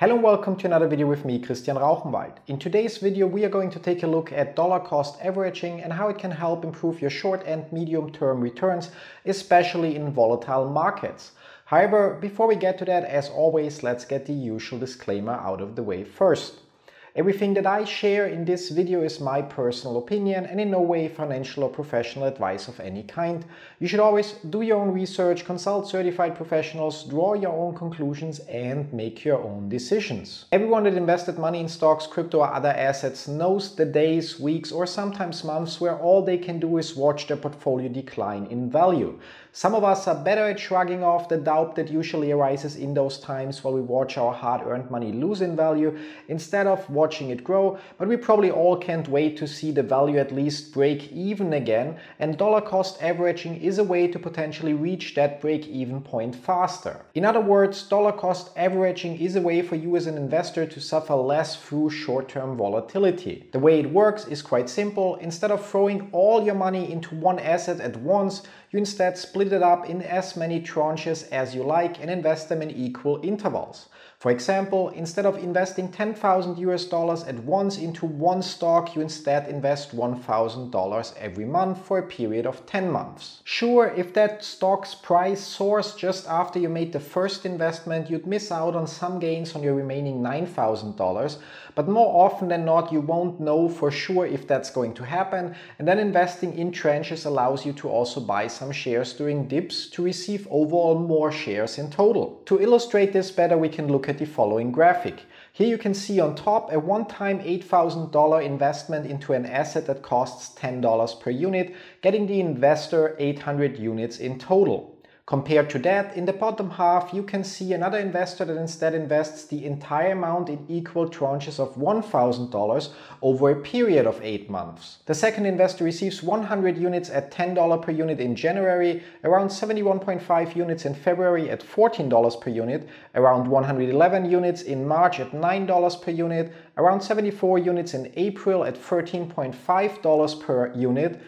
Hello and welcome to another video with me, Christian Rauchenwald. In today's video, we are going to take a look at dollar cost averaging and how it can help improve your short and medium term returns, especially in volatile markets. However, before we get to that, as always, let's get the usual disclaimer out of the way first. Everything that I share in this video is my personal opinion and in no way financial or professional advice of any kind. You should always do your own research, consult certified professionals, draw your own conclusions and make your own decisions. Everyone that invested money in stocks, crypto or other assets knows the days, weeks or sometimes months where all they can do is watch their portfolio decline in value. Some of us are better at shrugging off the doubt that usually arises in those times while we watch our hard-earned money lose in value instead of watching it grow, but we probably all can't wait to see the value at least break even again, and dollar cost averaging is a way to potentially reach that break even point faster. In other words, dollar cost averaging is a way for you as an investor to suffer less through short-term volatility. The way it works is quite simple. Instead of throwing all your money into one asset at once, you instead split it up in as many tranches as you like and invest them in equal intervals. For example, instead of investing 10,000 US dollars at once into one stock, you instead invest $1,000 every month for a period of 10 months. Sure, if that stock's price soars just after you made the first investment, you'd miss out on some gains on your remaining $9,000, but more often than not, you won't know for sure if that's going to happen, and then investing in tranches allows you to also buy some shares during dips to receive overall more shares in total. To illustrate this better, we can look at the following graphic. Here you can see on top a one-time $8,000 investment into an asset that costs $10 per unit, getting the investor 800 units in total. Compared to that, in the bottom half, you can see another investor that instead invests the entire amount in equal tranches of $1,000 over a period of 8 months. The second investor receives 100 units at $10 per unit in January, around 71.5 units in February at $14 per unit, around 111 units in March at $9 per unit, around 74 units in April at $13.5 per unit,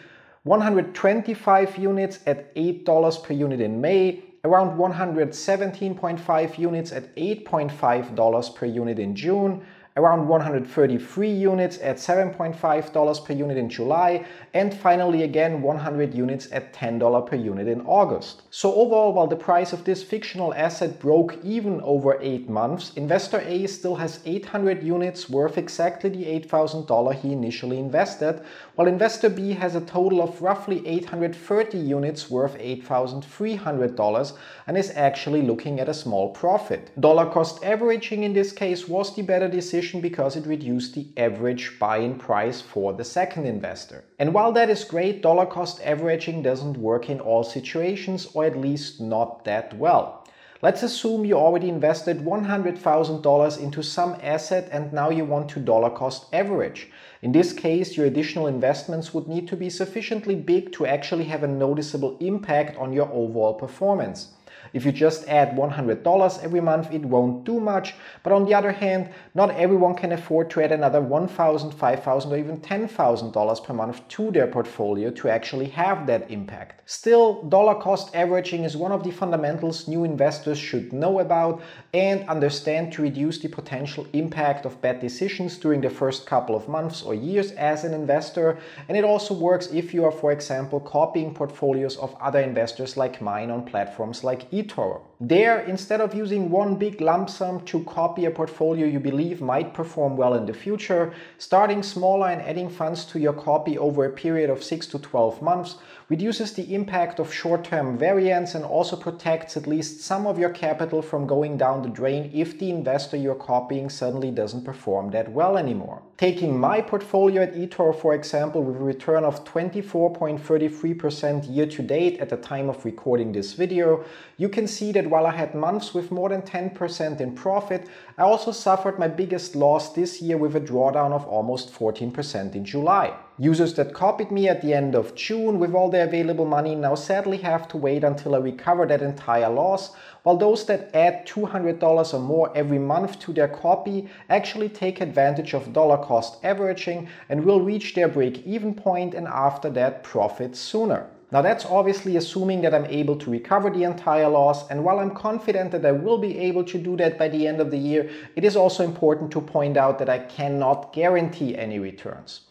125 units at $8 per unit in May, around 117.5 units at $8.5 per unit in June, around 133 units at $7.5 per unit in July, and finally again 100 units at $10 per unit in August. So overall, while the price of this fictional asset broke even over 8 months, investor A still has 800 units worth exactly the $8,000 he initially invested, while investor B has a total of roughly 830 units worth $8,300 and is actually looking at a small profit. Dollar cost averaging in this case was the better decision because it reduced the average buy-in price for the second investor. And while that is great, dollar cost averaging doesn't work in all situations or at least not that well. Let's assume you already invested $100,000 into some asset and now you want to dollar cost average. In this case, your additional investments would need to be sufficiently big to actually have a noticeable impact on your overall performance. If you just add $100 every month, it won't do much. But on the other hand, not everyone can afford to add another $1,000, $5,000 or even $10,000 per month to their portfolio to actually have that impact. Still, dollar cost averaging is one of the fundamentals new investors should know about and understand to reduce the potential impact of bad decisions during the first couple of months or years as an investor. And it also works if you are, for example, copying portfolios of other investors like mine on platforms like eToro. There, instead of using one big lump sum to copy a portfolio you believe might perform well in the future, starting smaller and adding funds to your copy over a period of 6 to 12 months reduces the impact of short-term variance and also protects at least some of your capital from going down the drain if the investor you're copying suddenly doesn't perform that well anymore. Taking my portfolio at eToro for example with a return of 24.33% year to date at the time of recording this video, you can see that while I had months with more than 10% in profit, I also suffered my biggest loss this year with a drawdown of almost 14% in July. Users that copied me at the end of June with all their available money now sadly have to wait until I recover that entire loss, while those that add $200 or more every month to their copy actually take advantage of dollar cost averaging and will reach their break even point and after that profit sooner. Now that's obviously assuming that I'm able to recover the entire loss and while I'm confident that I will be able to do that by the end of the year, it is also important to point out that I cannot guarantee any returns.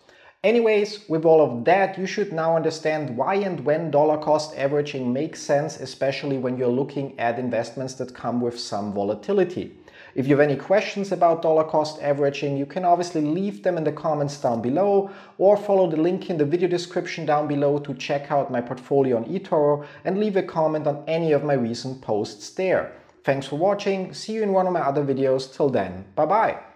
Anyways, with all of that, you should now understand why and when dollar cost averaging makes sense, especially when you're looking at investments that come with some volatility. If you have any questions about dollar cost averaging, you can obviously leave them in the comments down below or follow the link in the video description down below to check out my portfolio on eToro and leave a comment on any of my recent posts there. Thanks for watching, see you in one of my other videos, till then, bye bye!